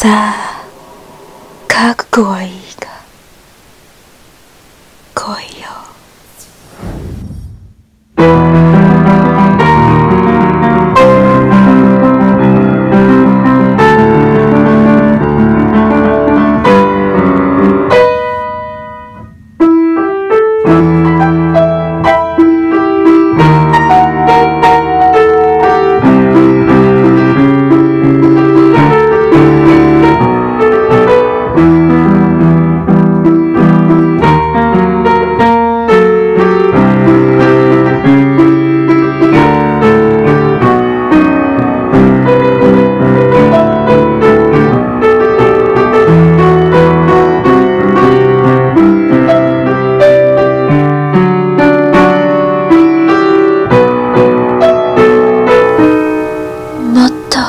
さあ覚悟はいいか。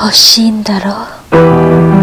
欲しいんだろう？